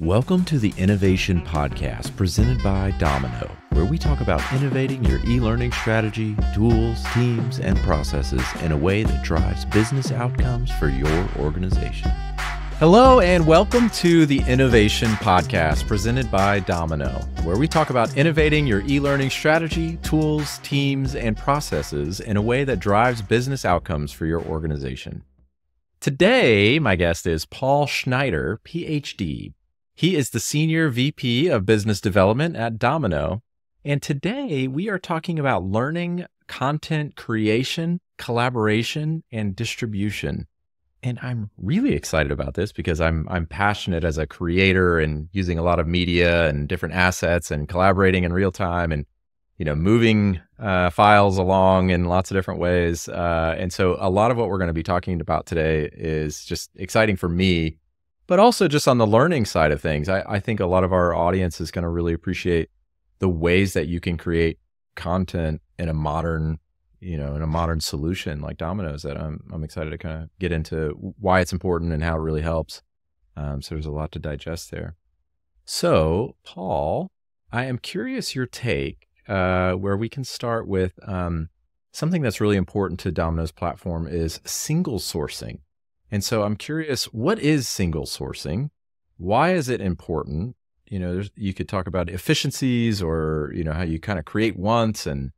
Welcome to the inKnowvation Podcast presented by dominKnow, where we talk about innovating your e learning strategy, tools, teams, and processes in a way that drives business outcomes for your organization. Hello, and welcome to the inKnowvation Podcast presented by dominKnow, where we talk about innovating your e learning strategy, tools, teams, and processes in a way that drives business outcomes for your organization. Today, my guest is Paul Schneider, PhD, he is the Senior VP of Business Development at dominKnow. And today we are talking about learning, content creation, collaboration, and distribution. And I'm really excited about this because I'm I'm passionate as a creator and using a lot of media and different assets and collaborating in real time and you know moving uh, files along in lots of different ways. Uh, and so a lot of what we're going to be talking about today is just exciting for me but also just on the learning side of things, I, I think a lot of our audience is going to really appreciate the ways that you can create content in a modern, you know, in a modern solution like dominKnow's. That I'm I'm excited to kind of get into why it's important and how it really helps. Um, so there's a lot to digest there. So Paul, I am curious your take, uh, where we can start with um, something that's really important to dominKnow's platform is single sourcing. And so I'm curious, what is single sourcing? Why is it important? You know, you could talk about efficiencies or, you know, how you kind of create once and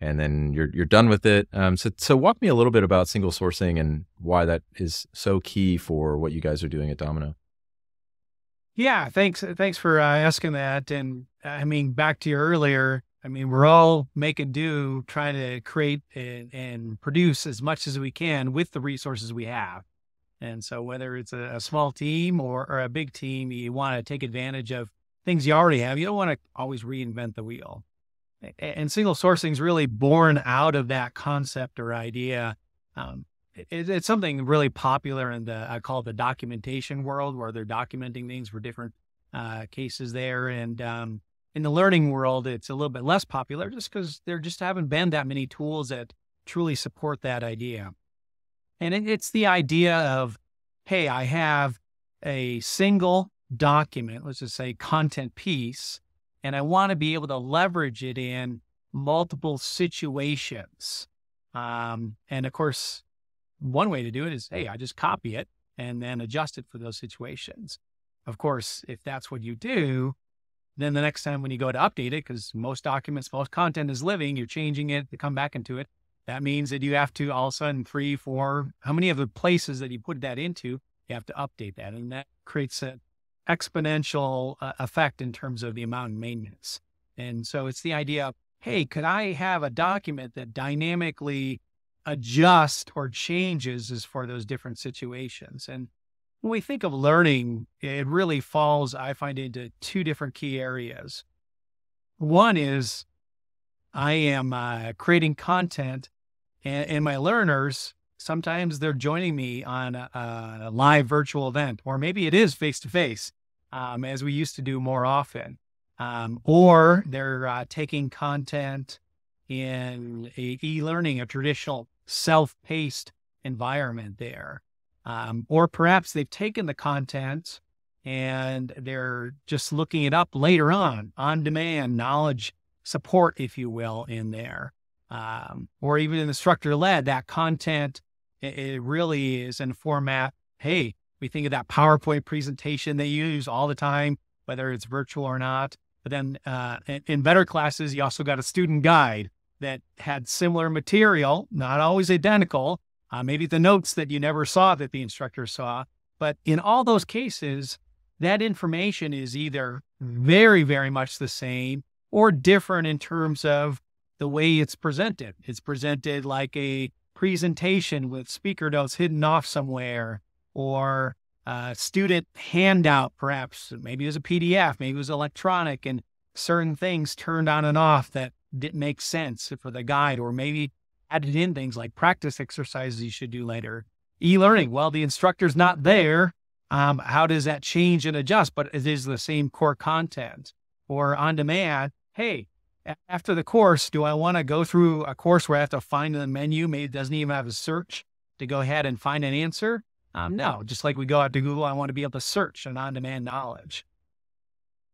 and then you're you're done with it. Um, so so walk me a little bit about single sourcing and why that is so key for what you guys are doing at dominKnow. Yeah, thanks thanks for uh, asking that. And I mean, back to your earlier, I mean, we're all making do, trying to create and, and produce as much as we can with the resources we have. And so, whether it's a, a small team or, or, a big team, you want to take advantage of things you already have. You don't want to always reinvent the wheel. And single sourcing is really born out of that concept or idea. Um, it, it's something really popular in the I call the documentation world, where they're documenting things for different uh, cases there. And um, in the learning world, it's a little bit less popular just because there just haven't been that many tools that truly support that idea. And it, it's the idea of, hey, I have a single document, let's just say content piece, and I want to be able to leverage it in multiple situations. Um, and of course, one way to do it is, hey, I just copy it and then adjust it for those situations. Of course, if that's what you do, then the next time when you go to update it, because most documents, most content is living, you're changing it to come back into it. That means that you have to all of a sudden three, four, how many of the places that you put that into, you have to update that. And that creates an exponential uh, effect in terms of the amount of maintenance. And so it's the idea of, hey, could I have a document that dynamically adjusts or changes as for those different situations? And when we think of learning, it really falls, I find, into two different key areas. One is I am uh, creating content, and, and, my learners sometimes they're joining me on a, a live virtual event, or maybe it is face to face, as we used to do more often, um, or they're uh, taking content in e-learning, a traditional self-paced environment there, um, or perhaps they've taken the content and they're just looking it up later on on demand knowledge support, if you will, in there. Um, or even in instructor led, that content, it, it, really is in format. Hey, we think of that PowerPoint presentation they use all the time, whether it's virtual or not. But then uh, in, in better classes, you also got a student guide that had similar material, not always identical. Uh, maybe the notes that you never saw that the instructor saw. But in all those cases, that information is either very, very much the same or different in terms of the way it's presented. It's presented like a presentation with speaker notes hidden off somewhere or a student handout, perhaps. Maybe it was a PDF, maybe it was electronic, and certain things turned on and off that didn't make sense for the guide, or maybe added in things like practice exercises you should do later. E learning, well, the instructor's not there. Um, how does that change and adjust? But it is the same core content. Or on demand, hey, after the course, do I want to go through a course where I have to find the menu? Maybe it doesn't even have a search to go ahead and find an answer. Um, no, just like we go out to Google, I want to be able to search an on demand knowledge.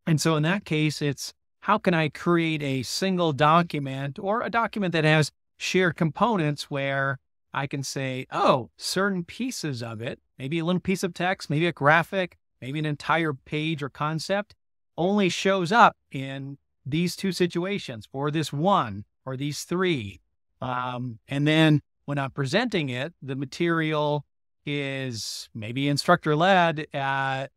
And so in that case, it's how can I create a single document or a document that has shared components where I can say, oh, certain pieces of it, maybe a little piece of text, maybe a graphic, maybe an entire page or concept, only shows up in these two situations or this one or these three. Um, and then when I'm presenting it, the material is maybe instructor led. Uh,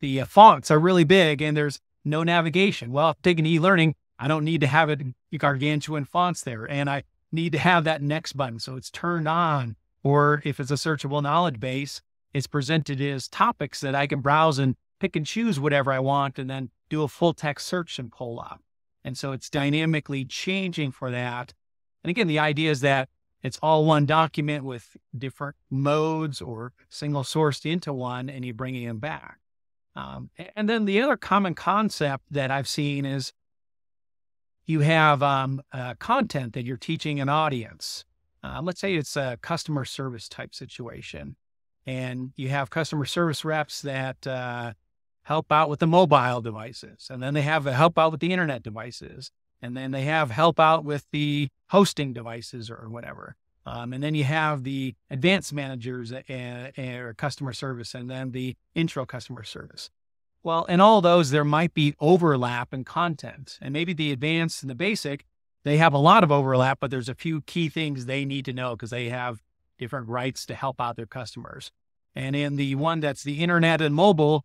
the uh, fonts are really big and there's no navigation. Well, taking e-learning, I don't need to have it gargantuan fonts there. And I need to have that next button. So it's turned on. Or if it's a searchable knowledge base, it's presented as topics that I can browse and pick and choose whatever I want and then do a full text search and pull up. And so it's dynamically changing for that. And again, the idea is that it's all one document with different modes or single sourced into one, and you're bringing them back. Um, and then the other common concept that I've seen is you have um, uh, content that you're teaching an audience. Uh, let's say it's a customer service type situation, and you have customer service reps that uh, help out with the mobile devices, and then they have help out with the internet devices, and then they have help out with the hosting devices or whatever. Um, and then you have the advanced managers and, or customer service, and then the intro customer service. Well, in all those, there might be overlap in content, and maybe the advanced and the basic, they have a lot of overlap, but there's a few key things they need to know because they have different rights to help out their customers. And in the one that's the internet and mobile, eh,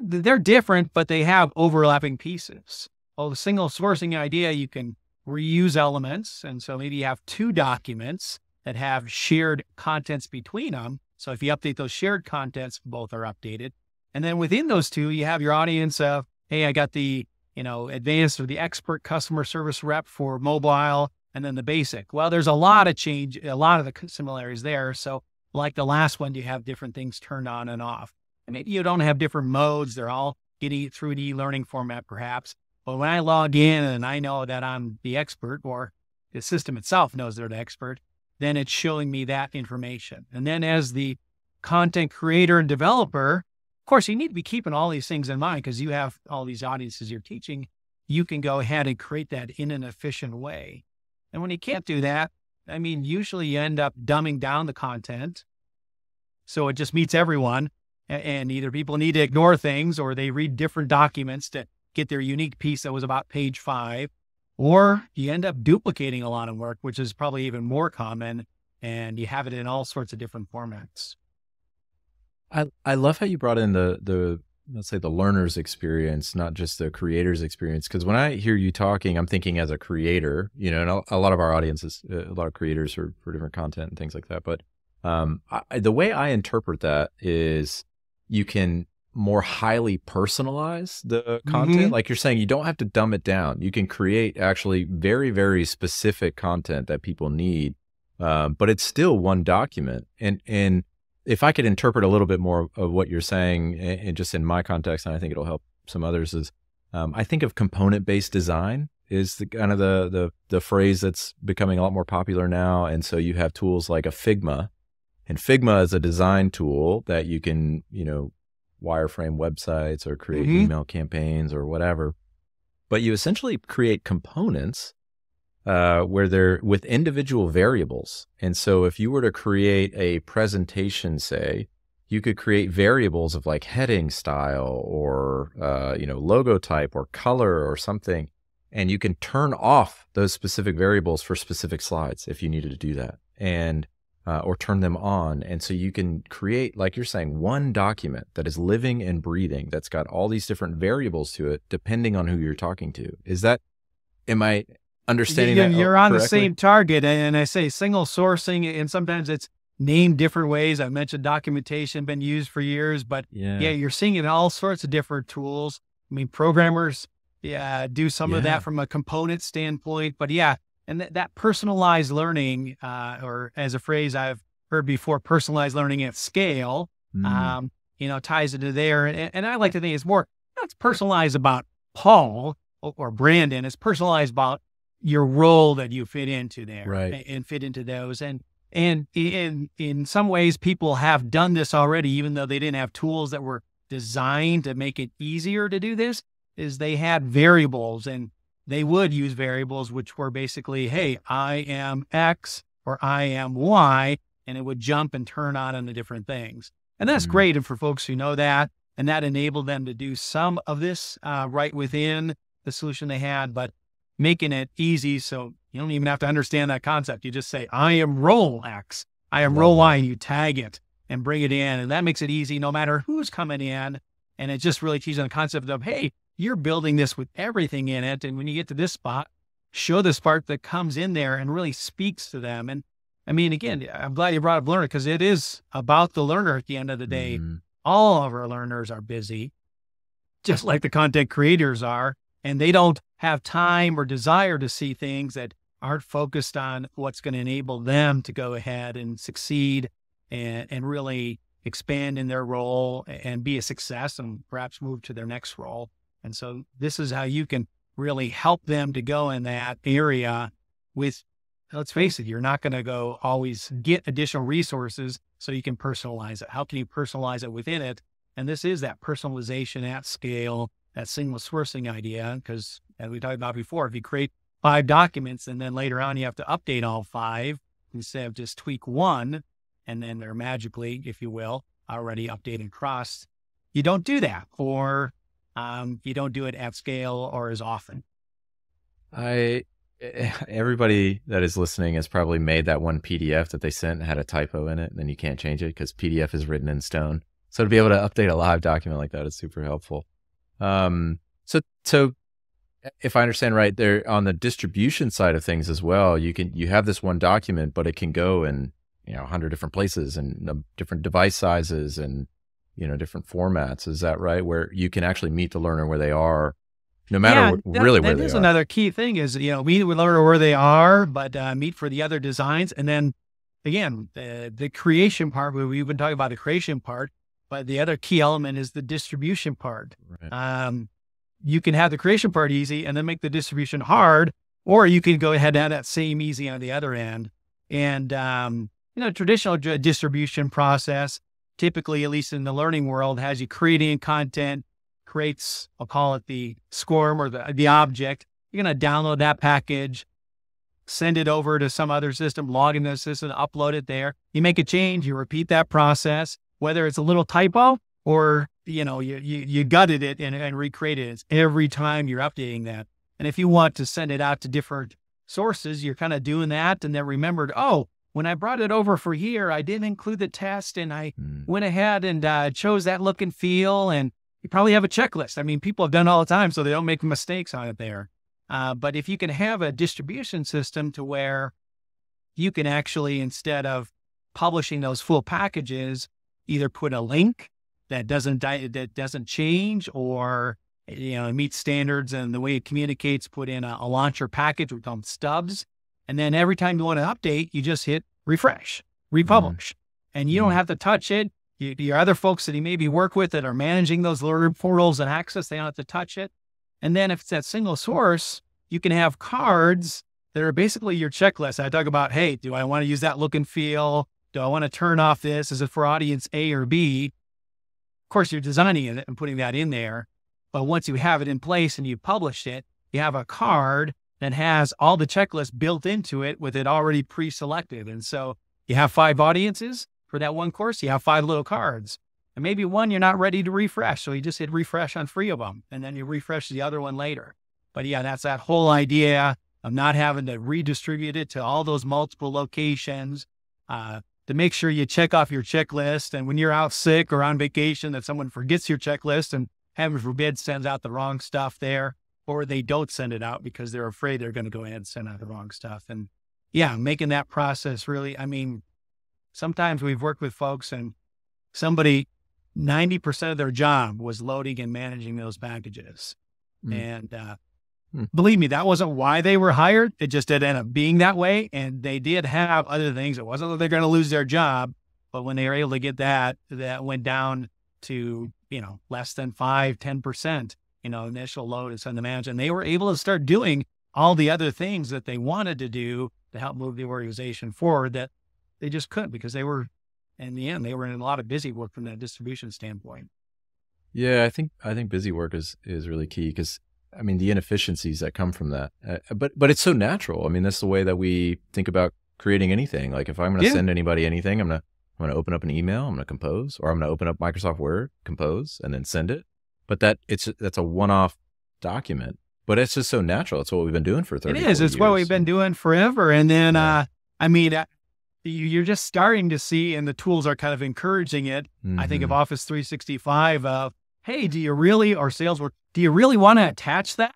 they're different, but they have overlapping pieces. Well, the single sourcing idea, you can reuse elements. And so maybe you have two documents that have shared contents between them. So if you update those shared contents, both are updated. And then within those two, you have your audience of, hey, I got the, you know, advanced or the expert customer service rep for mobile and then the basic. Well, there's a lot of change, a lot of the similarities there. So like the last one, you have different things turned on and off. And maybe you don't have different modes. They're all getting through an e-learning format, perhaps. But when I log in and I know that I'm the expert or the system itself knows they're the expert, then it's showing me that information. And then as the content creator and developer, of course, you need to be keeping all these things in mind because you have all these audiences you're teaching. You can go ahead and create that in an efficient way. And when you can't do that, I mean, usually you end up dumbing down the content. So it just meets everyone. And either people need to ignore things or they read different documents to get their unique piece that was about page five, or you end up duplicating a lot of work, which is probably even more common, and you have it in all sorts of different formats. I I love how you brought in the the let's say the learner's experience, not just the creator's experience. Because when I hear you talking, I'm thinking as a creator, you know, and a, lot of our audiences, uh, a lot of creators for for different content and things like that. But um, I, the way I interpret that is you can more highly personalize the content. Mm-hmm. Like you're saying, you don't have to dumb it down. You can create actually very, very specific content that people need, um, but it's still one document. And and if I could interpret a little bit more of what you're saying, and just in my context, and I think it'll help some others, is um, I think of component based design is the kind of the, the the phrase that's becoming a lot more popular now. And so you have tools like a Figma, and Figma is a design tool that you can you know wireframe websites or create mm-hmm. email campaigns or whatever. But you essentially create components uh, where they're with individual variables. And so if you were to create a presentation, say, you could create variables of like heading style or uh, you know logo type or color or something and you can turn off those specific variables for specific slides if you needed to do that and uh, or turn them on. And so you can create, like you're saying, one document that is living and breathing, that's got all these different variables to it, depending on who you're talking to. Is that, am I understanding yeah, that? You're on correctly? the same target. And I say single sourcing, and sometimes it's named different ways. I mentioned documentation been used for years, but yeah, yeah you're seeing it in all sorts of different tools. I mean, programmers yeah, do some yeah. of that from a component standpoint, but yeah, and th- that personalized learning, uh, or as a phrase I've heard before, personalized learning at scale, mm. um, you know, ties into there. And, and, I like to think it's more, it's personalized about Paul or, or Brandon. It's personalized about your role that you fit into there right. and, and fit into those. And, and in, in some ways, people have done this already, even though they didn't have tools that were designed to make it easier to do this. is they had variables and they would use variables, which were basically, Hey, I am X or I am Y, and it would jump and turn on into different things. And that's mm-hmm. great. And for folks who know that, and that enabled them to do some of this uh, right within the solution they had, but making it easy so you don't even have to understand that concept. You just say, I am role X, I am role Y, and you tag it and bring it in. And that makes it easy no matter who's coming in. And it just really teaches the concept of, hey, you're building this with everything in it. And when you get to this spot, show the spark that comes in there and really speaks to them. And I mean, again, I'm glad you brought up learner because it is about the learner at the end of the day. Mm-hmm. All of our learners are busy, just like the content creators are, and they don't have time or desire to see things that aren't focused on what's going to enable them to go ahead and succeed and, and really expand in their role and be a success and perhaps move to their next role. And so this is how you can really help them to go in that area with, let's face it, you're not going to go always get additional resources so you can personalize it. How can you personalize it within it? And this is that personalization at scale, that seamless sourcing idea. Because as we talked about before, if you create five documents and then later on you have to update all five instead of just tweak one, and then they're magically, if you will, already updated across. You don't do that, or um, you don't do it at scale or as often. I everybody that is listening has probably made that one PDF that they sent had a typo in it, and then you can't change it because PDF is written in stone. So to be able to update a live document like that is super helpful. Um, so so if I understand right, there on the distribution side of things as well, you can you have this one document, but it can go in you know 100 different places and different device sizes and you know different formats is that right where you can actually meet the learner where they are no matter yeah, what, that, really that where they is are. another key thing is you know meet the learner where they are but uh, meet for the other designs and then again the, the creation part we've been talking about the creation part but the other key element is the distribution part right. um, you can have the creation part easy and then make the distribution hard or you can go ahead and have that same easy on the other end and um, you know, traditional distribution process, typically, at least in the learning world, has you creating content, creates, I'll call it the SCORM or the, the object. You're going to download that package, send it over to some other system, log into the system, upload it there. You make a change, you repeat that process, whether it's a little typo or, you know, you, you, you gutted it and, and recreated it every time you're updating that. And if you want to send it out to different sources, you're kind of doing that and then remembered, oh, when I brought it over for here, I didn't include the test and I mm. went ahead and uh, chose that look and feel. And you probably have a checklist. I mean, people have done all the time, so they don't make mistakes on it there. Uh, but if you can have a distribution system to where you can actually, instead of publishing those full packages, either put a link that doesn't that doesn't change or you know meets standards and the way it communicates, put in a, a launcher package with them stubs and then every time you want to update, you just hit refresh, republish, mm-hmm. and you don't mm-hmm. have to touch it. You, your other folks that you maybe work with that are managing those learner portals and access, they don't have to touch it. And then if it's that single source, you can have cards that are basically your checklist. I talk about, hey, do I want to use that look and feel? Do I want to turn off this? Is it for audience A or B? Of course, you're designing it and putting that in there. But once you have it in place and you've published it, you have a card that has all the checklists built into it with it already pre-selected. And so you have five audiences for that one course, you have five little cards. And maybe one you're not ready to refresh. So you just hit refresh on three of them and then you refresh the other one later. But yeah, that's that whole idea of not having to redistribute it to all those multiple locations. Uh, to make sure you check off your checklist. And when you're out sick or on vacation, that someone forgets your checklist and heaven forbid sends out the wrong stuff there or they don't send it out because they're afraid they're going to go ahead and send out the wrong stuff. And yeah, making that process really, I mean, sometimes we've worked with folks and somebody, 90% of their job was loading and managing those packages. Mm. And uh, mm. believe me, that wasn't why they were hired. It just did end up being that way. And they did have other things. It wasn't that they're going to lose their job, but when they were able to get that, that went down to, you know, less than five, 10% you know, initial load and send the manager. And they were able to start doing all the other things that they wanted to do to help move the organization forward that they just couldn't because they were, in the end, they were in a lot of busy work from that distribution standpoint. Yeah, I think I think busy work is is really key because I mean the inefficiencies that come from that. Uh, but but it's so natural. I mean that's the way that we think about creating anything. Like if I'm going to Yeah. send anybody anything, I'm gonna I'm gonna open up an email, I'm gonna compose, or I'm gonna open up Microsoft Word, compose, and then send it. But that it's that's a one-off document. But it's just so natural. It's what we've been doing for thirty. is. 40 It's what we've been doing forever. And then, Yeah. uh, I mean, uh, you- you're just starting to see, and the tools are kind of encouraging it. I think of Mhm. Office 365 of, hey, do you really, or Salesforce, do you really want to attach that?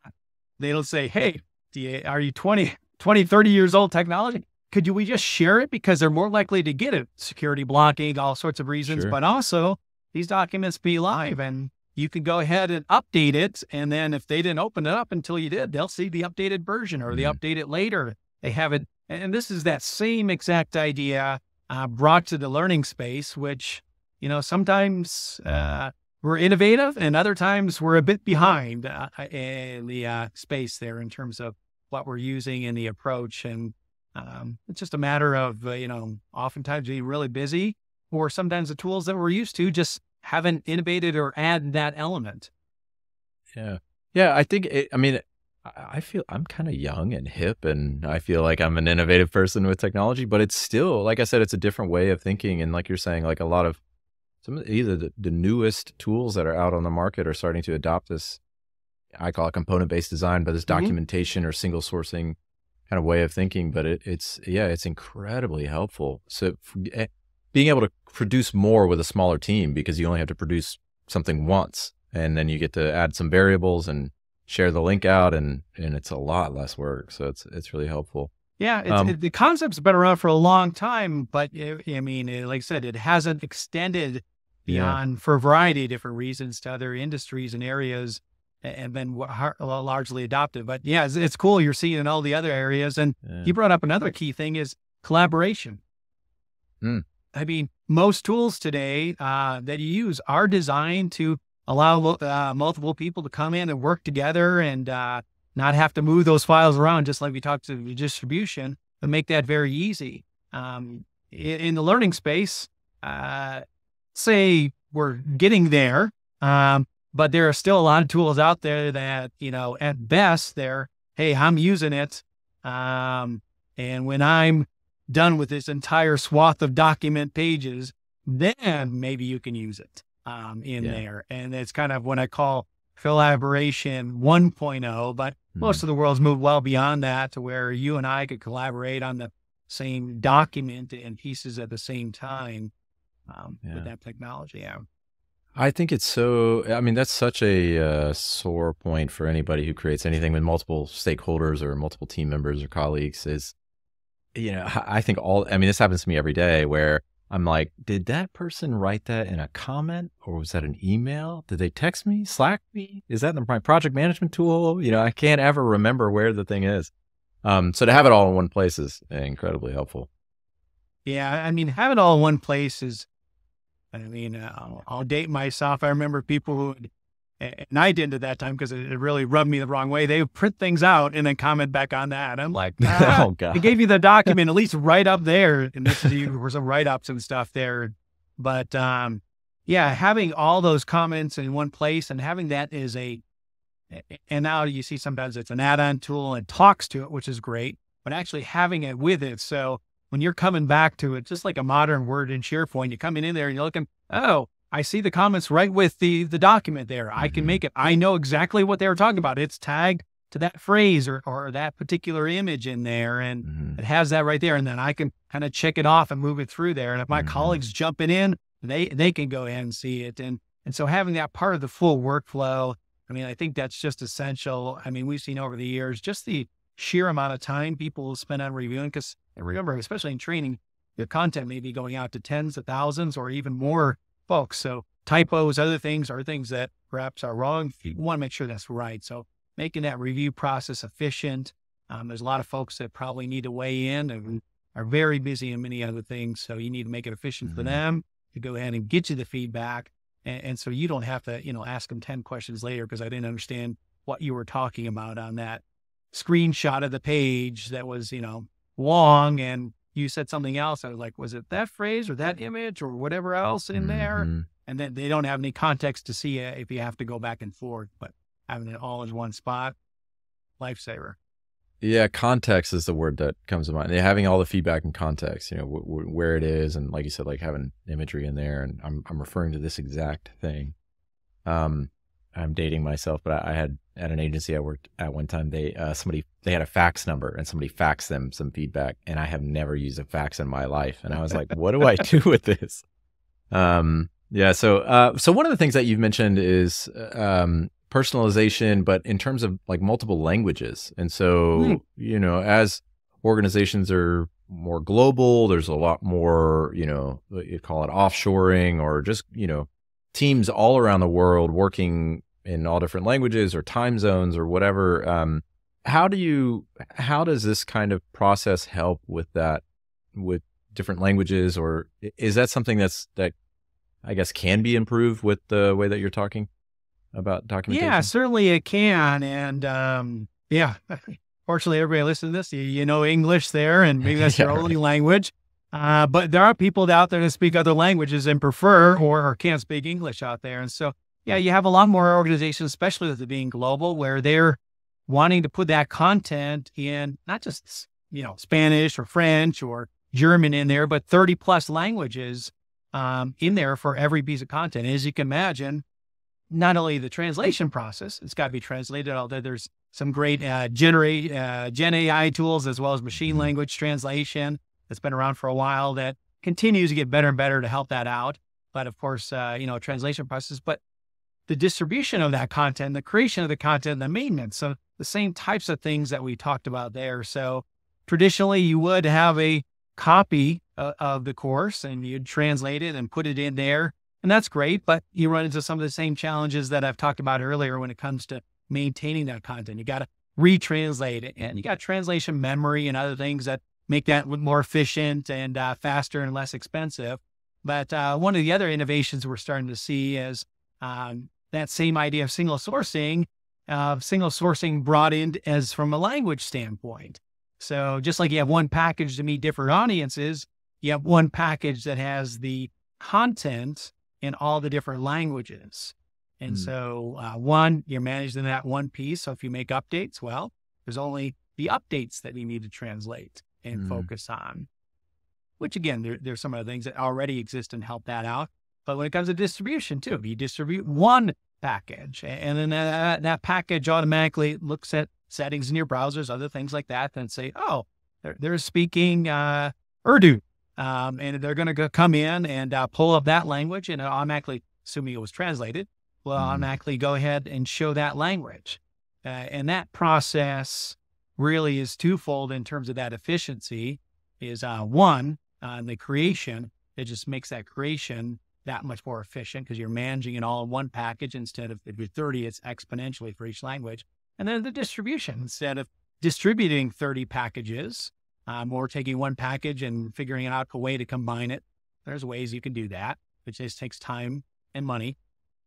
They'll say, hey, do you, are you 20, 20, 30 years old technology? Could you, we just share it because they're more likely to get it? Security blocking, all sorts of reasons, Sure. but also these documents be live and you can go ahead and update it. And then if they didn't open it up until you did, they'll see the updated version or they Mhm. update it later. They have it. And this is that same exact idea uh, brought to the learning space, which, you know, sometimes uh, we're innovative and other times we're a bit behind uh, in the uh, space there in terms of what we're using and the approach. And um, it's just a matter of, uh, you know, oftentimes being really busy or sometimes the tools that we're used to just haven't innovated or add that element. Yeah. Yeah. I think, it, I mean, I feel I'm kind of young and hip, and I feel like I'm an innovative person with technology, but it's still, like I said, it's a different way of thinking. And like you're saying, like a lot of some of the, either the, the newest tools that are out on the market are starting to adopt this, I call it component based design, but this Mhm. documentation or single sourcing kind of way of thinking. But it, it's, yeah, it's incredibly helpful. So eh, being able to produce more with a smaller team because you only have to produce something once and then you get to add some variables and share the link out and and it's a lot less work so it's it's really helpful Yeah, it's, Um, it, the concept's been around for a long time, but it, I mean, it, like I said, it hasn't extended Yeah. beyond for a variety of different reasons to other industries and areas, and been largely adopted. But yeah, it's, it's cool you're seeing in all the other areas. And Yeah. you brought up another key thing is collaboration. Hmm. I mean, most tools today uh, that you use are designed to allow uh, multiple people to come in and work together and uh, not have to move those files around, just like we talked to the distribution, but make that very easy. Um, in, in the learning space, uh, say we're getting there, um, but there are still a lot of tools out there that, you know, at best, they're, hey, I'm using it. Um, and when I'm done with this entire swath of document pages, then maybe you can use it um, in Yeah. there. And it's kind of what I call collaboration 1.0, but most of the world's moved well beyond that to where you and I could collaborate on the same document and pieces at the same time um, Yeah. with that technology. Yeah. I think it's so. I mean, that's such a uh, sore point for anybody who creates anything with multiple stakeholders or multiple team members or colleagues. Is you know, I think all. I mean, this happens to me every day where I'm like, did that person write that in a comment or was that an email? Did they text me, Slack me? Is that my project management tool? You know, I can't ever remember where the thing is. Um, so to have it all in one place is incredibly helpful. Yeah, I mean, have it all in one place is, I mean, uh, I'll, I'll date myself. I remember people who, would- and I didn't at that time because it, really rubbed me the wrong way. They would print things out and then comment back on that. I'm like, ah, oh god. I gave you the document at least right up there, and this is you were some write ups and stuff there. But um, yeah, having all those comments in one place and having that is a, and now you see sometimes it's an add on tool and talks to it, which is great, but actually having it with it. So when you're coming back to it, just like a modern Word in SharePoint, you're coming in there and you're looking, oh, I see the comments right with the the document there. I can Mhm. make it. I know exactly what they were talking about. It's tagged to that phrase or or that particular image in there, and Mhm. it has that right there. And then I can kind of check it off and move it through there. And if my Mhm. colleagues jumping in, they they can go in and see it. And and so having that part of the full workflow, I mean, I think that's just essential. I mean, we've seen over the years just the sheer amount of time people spend on reviewing. Because remember, especially in training, the content may be going out to tens of thousands or even more folks. So typos, other things are things that perhaps are wrong. You want to make sure that's right. So making that review process efficient. Um, there's a lot of folks that probably need to weigh in and are very busy in many other things. So you need to make it efficient for Mhm. them to go ahead and get you the feedback. And, and so you don't have to, you know, ask them 10 questions later because I didn't understand what you were talking about on that screenshot of the page that was, you know, long and you said something else. I was like, was it that phrase or that image or whatever else in there? Mhm. and then they don't have any context to see if you have to go back and forth. But having it all in one spot, lifesaver. Yeah, context is the word that comes to mind. Having all the feedback and context, you know, w- w- where it is, and like you said, like having imagery in there. And I'm I'm referring to this exact thing. Um, I'm dating myself, but I, had at an agency I worked at one time. They uh, somebody they had a fax number, and somebody faxed them some feedback, and I have never used a fax in my life, and I was like, what do I do with this? Um, yeah. So, uh, so one of the things that you've mentioned is um, personalization, but in terms of like multiple languages. And so, mm. you know, as organizations are more global, there's a lot more, you know, you call it offshoring or just, you know, teams all around the world working in all different languages or time zones or whatever. Um, how do you, how does this kind of process help with that, with different languages, or is that something that's, that I guess can be improved with the way that you're talking? about documentation? Yeah, certainly it can. And um, yeah, fortunately, everybody listening to this, you, you know English there, and maybe that's yeah, your right. only language. Uh, but there are people out there that speak other languages and prefer or, or can't speak English out there. And so, yeah, you have a lot more organizations, especially with it being global, where they're wanting to put that content in not just, you know, Spanish or French or German in there, but 30 plus languages um, in there for every piece of content. As you can imagine, not only the translation process, it's got to be translated, although there's some great uh, generate uh, Gen AI tools as well as machine language translation that's been around for a while that continues to get better and better to help that out. But of course, uh, you know, translation process, but the distribution of that content, the creation of the content, the maintenance. So the same types of things that we talked about there. So traditionally, you would have a copy uh, of the course and you'd translate it and put it in there and that's great, but you run into some of the same challenges that I've talked about earlier when it comes to maintaining that content. You got to retranslate it and you got translation memory and other things that make that more efficient and uh, faster and less expensive. But uh, one of the other innovations we're starting to see is um, that same idea of single sourcing, uh, single sourcing brought in as from a language standpoint. So just like you have one package to meet different audiences, you have one package that has the content in all the different languages. And mm. so, uh, one, you're managing that one piece. So if you make updates, well, there's only the updates that you need to translate and mm. focus on. Which again, there, there's some of the things that already exist and help that out. But when it comes to distribution too, you distribute one package and then that, that package automatically looks at settings in your browsers, other things like that, and say, oh, they're, they're speaking uh, Urdu um, and they're going to come in and uh, pull up that language and automatically, assuming it was translated, will mm-hmm. automatically go ahead and show that language. Uh, and that process really is twofold in terms of that efficiency is uh, one, uh, the creation, it just makes that creation that much more efficient because you're managing it all in one package instead of if you're 30, it's exponentially for each language. And then the distribution, instead of distributing 30 packages, um, or taking one package and figuring out a way to combine it. There's ways you can do that, which just takes time and money.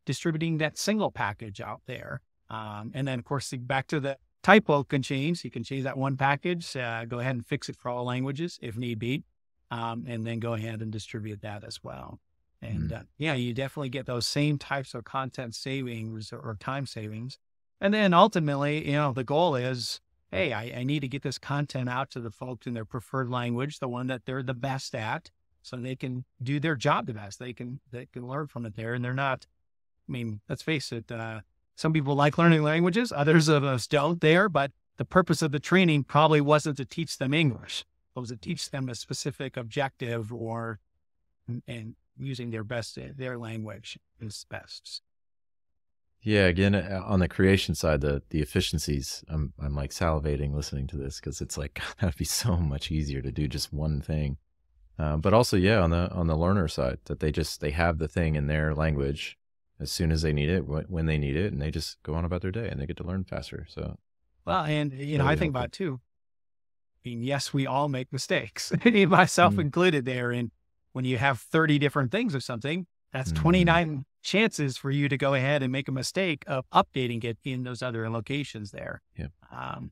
Distributing that single package out there. Um, and then, of course, back to the typo can change. You can change that one package, uh, go ahead and fix it for all languages if need be, um, and then go ahead and distribute that as well. And mm. uh, yeah, you definitely get those same types of content savings or time savings. And then ultimately, you know, the goal is hey, I, I need to get this content out to the folks in their preferred language, the one that they're the best at, so they can do their job the best. They can they can learn from it there, and they're not. I mean, let's face it. Uh, some people like learning languages, others of us don't. There, but the purpose of the training probably wasn't to teach them English. It was to teach them a specific objective or and using their best their language is best. Yeah, again, uh, on the creation side, the the efficiencies, I'm I'm like salivating listening to this because it's like that'd be so much easier to do just one thing. Uh, but also, yeah, on the on the learner side, that they just they have the thing in their language as soon as they need it, when they need it, and they just go on about their day and they get to learn faster. So, well, and you know, really I think helpful. about too. I mean, yes, we all make mistakes, myself mm included. There, and when you have thirty different things of something, that's mm 29 chances for you to go ahead and make a mistake of updating it in those other locations there. Yeah. Um,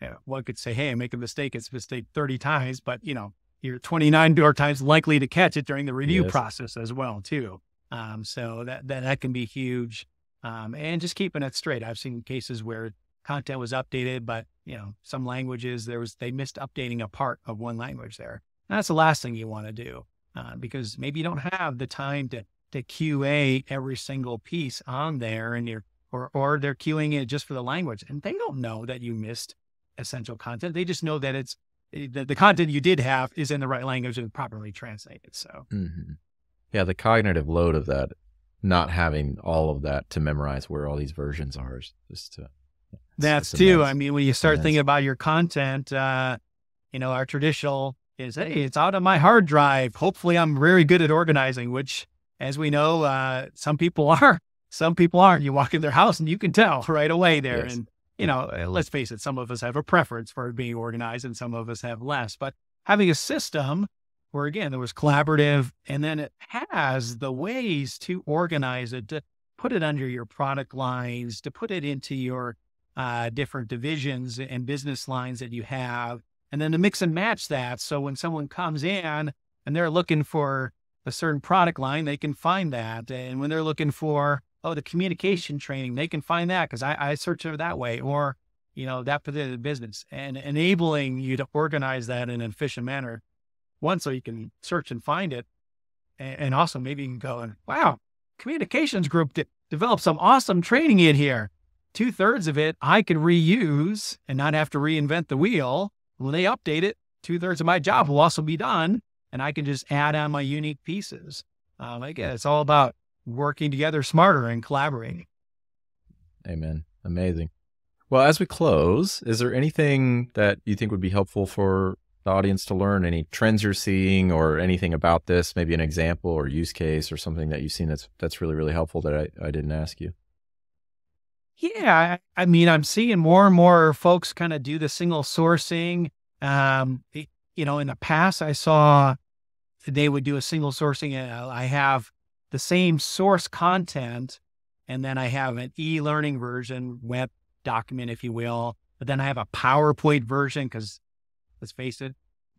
yeah, one could say, hey, I make a mistake. It's a mistake 30 times, but you know, you're 29 more times likely to catch it during the review yes. process as well, too. Um, so that, that that can be huge. Um, and just keeping it straight. I've seen cases where content was updated, but you know, some languages there was they missed updating a part of one language there. And that's the last thing you want to do uh, because maybe you don't have the time to to QA every single piece on there, and you're or or they're queuing it just for the language, and they don't know that you missed essential content. They just know that it's eh, the, the content you did have is in the right language and properly translated. So, mm-hmm. Yeah, the cognitive load of that, not having all of that to memorize where all these versions are, is just to, that's too. I mean, when you start thinking about your content, uh, you know, our traditional is, hey, it's out on my hard drive. Hopefully, I'm very good at organizing, which, as we know, uh, some people are. Some people aren't. You walk in their house and you can tell right away there. Yes. And you know, uh, let's face it, some of us have a preference for being organized and some of us have less. But having a system where, again, there was collaborative and then it has the ways to organize it, to put it under your product lines, to put it into your uh, different divisions and business lines that you have, and then to mix and match that. So when someone comes in and they're looking for a certain product line, they can find that. And when they're looking for oh, the communication training, they can find that because I, I search it that way, or you know that particular business, and enabling you to organize that in an efficient manner. One, so you can search and find it, and, also maybe you can go and wow, communications group de- developed some awesome training in here. Two thirds of it I could reuse and not have to reinvent the wheel. When they update it, two thirds of my job will also be done, and I can just add on my unique pieces. Um, again, it's all about working together smarter and collaborating. Amen. Amazing. Well, as we close, is there anything that you think would be helpful for the audience to learn? Any trends you're seeing or anything about this? Maybe an example or use case or something that you've seen that's that's really, really helpful that I, I didn't ask you. Yeah. I, I mean, I'm seeing more and more folks kind of do the single sourcing. Um, you know, in the past I saw they would do a single sourcing. Uh, I have the same source content. And then I have an e learning version, web document, if you will. But then I have a PowerPoint version because let's face it,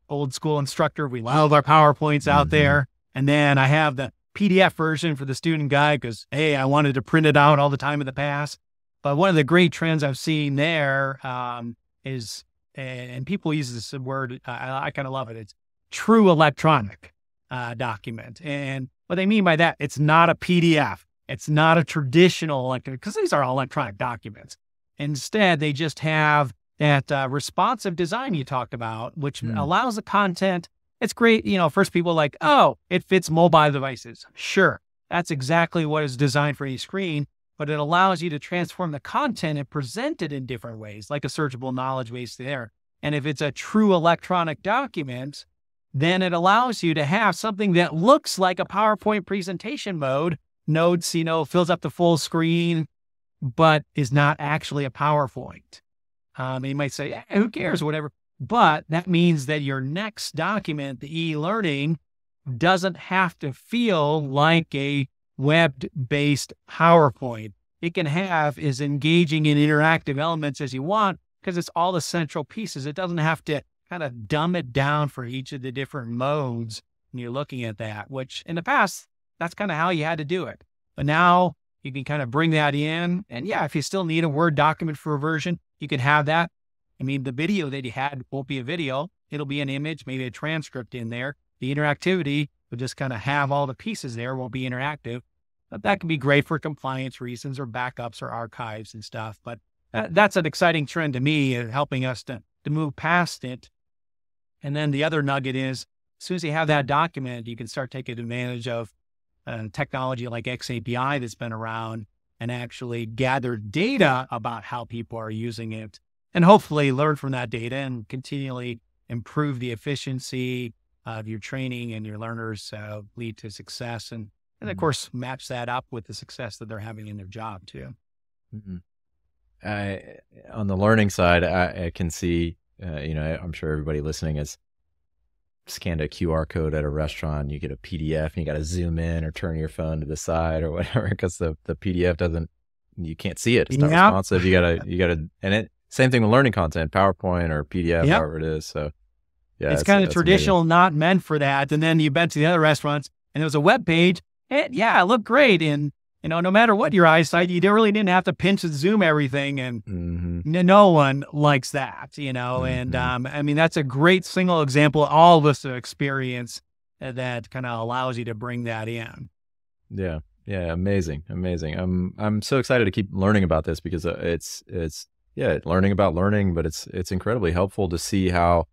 old school instructor, we love our PowerPoints mm-hmm. out there. And then I have the PDF version for the student guide because, hey, I wanted to print it out all the time in the past. But one of the great trends I've seen there um, is, and people use this word, I, I kind of love it. It's true electronic uh, document. And what they mean by that, it's not a PDF. It's not a traditional electronic, because these are all electronic documents. Instead, they just have that uh, responsive design you talked about, which mm. allows the content. It's great. You know, first people like, oh, it fits mobile devices. Sure. That's exactly what is designed for any screen, but it allows you to transform the content and present it in different ways, like a searchable knowledge base there. And if it's a true electronic document, then it allows you to have something that looks like a PowerPoint presentation mode. Notes, you know, fills up the full screen, but is not actually a PowerPoint. Um, you might say, eh, who cares, whatever. But that means that your next document, the e learning, doesn't have to feel like a web based PowerPoint. It can have as engaging and interactive elements as you want because it's all the central pieces. It doesn't have to kind of dumb it down for each of the different modes when you're looking at that, which in the past, that's kind of how you had to do it. But now you can kind of bring that in. And yeah, if you still need a Word document for a version, you can have that. I mean, the video that you had won't be a video, it'll be an image, maybe a transcript in there. The interactivity will just kind of have all the pieces there, won't be interactive. But that can be great for compliance reasons or backups or archives and stuff. But that's an exciting trend to me, uh, helping us to, to move past it and then the other nugget is as soon as you have that document, you can start taking advantage of uh, technology like XAPI that's been around and actually gather data about how people are using it and hopefully learn from that data and continually improve the efficiency of your training and your learners uh, lead to success and, and of mm-hmm. course match that up with the success that they're having in their job too. Mm-hmm. I, on the learning side, I, I can see uh, you know, I'm sure everybody listening has scanned a QR code at a restaurant. You get a PDF and you got to zoom in or turn your phone to the side or whatever because the, the PDF doesn't, you can't see it. It's not yep. responsive. You gotta, you gotta, and it, same thing with learning content, PowerPoint or PDF, yep. however it is. So, yeah, it's kind of traditional, amazing. not meant for that. And then you've been to the other restaurants and there was a web page and yeah, it looked great. And you know, no matter what your eyesight, you really didn't have to pinch and zoom everything. And Mm-hmm. n- no one likes that, you know. And Mhm. um, I mean, that's a great single example all of us have experienced uh, that kind of allows you to bring that in. Yeah. Yeah. Amazing. Amazing. I'm I'm so excited to keep learning about this because uh, it's it's yeah, learning about learning, but it's it's incredibly helpful to see how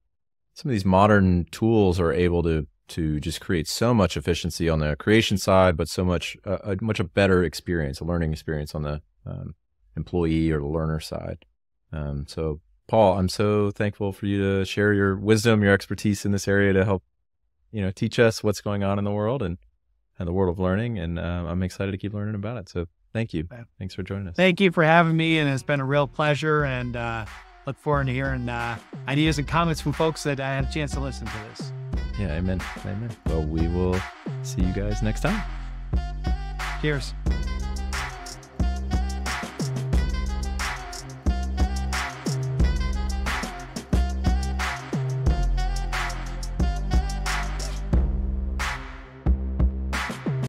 some of these modern tools are able to to just create so much efficiency on the creation side, but so much uh, a much a better experience, a learning experience on the um, employee or the learner side. Um, so, Paul, I'm so thankful for you to share your wisdom, your expertise in this area to help you know teach us what's going on in the world and and the world of learning. And uh, I'm excited to keep learning about it. So, thank you. Thanks for joining us. Thank you for having me, and it's been a real pleasure. And uh, look forward to hearing uh, ideas and comments from folks that I had a chance to listen to this. Yeah, amen. Amen. Well, we will see you guys next time. Cheers.